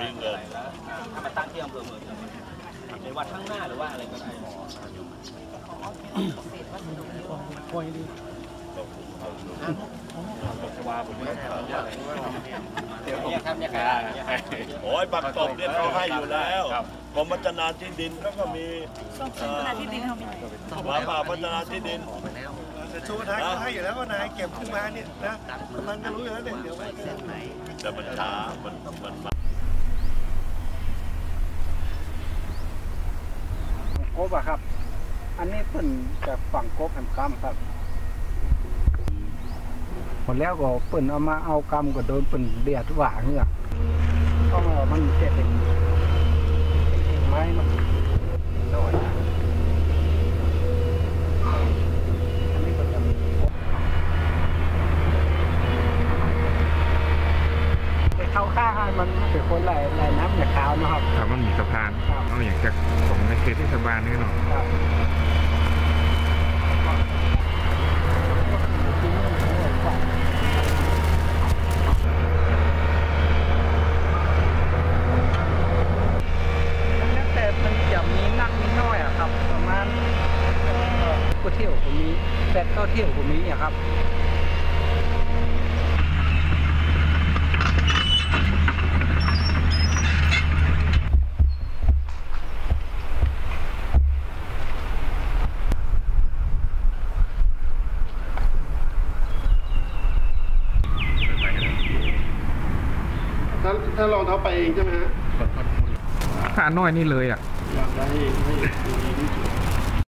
มีเงินแล้วถ้ามาตั้งที่อำเภอเมืองในว่าทั้งหน้าหรือว่าอะไรก็ได้ปล่อยดีโอ้ยปักตบเนี่ยเขาให้อยู่แล้วกรมพัฒนาที่ดินเขาก็มีกรมพัฒนาที่ดินเขามีหมาป่าพัฒนาที่ดินแต่ชูทายเขาให้อยู่แล้วว่านายเก็บขึ้นมาเนี่ยนะมันจะรู้อยู่แล้วเนี่ยเดี๋ยวไปแต่มันช้ามันมัน บอะครับ อันนี้เพิ่นจากฝั่งกบแห่งกำครับหมดแล้วก็เปิ่นเอามาเอากำก็โดนเปิ่นเดียดหว่าเงือกเพราะว่ามันเจ็บเองไม้มันน้อยอันนี้ก็จะมีกบแต่เข้าข้างให้มันเป็นคนไหลไหลน้ำอย่าขาวเนาะครับครับมันมีสะพานครับเอาอย่างจากของในเขตเทศบาลนี่เนาะครับแล้วแต่มันจะมีนักมีน้อยอะครับประมาณเอ่อก็เที่ยวผมมีแปดเก้าเที่ยวผมมีอะครับ ถ้าถ้าลองเท้าไปเองใช่ไหมฮะผ่านน้อยนี่เลยอะอยากได้ให้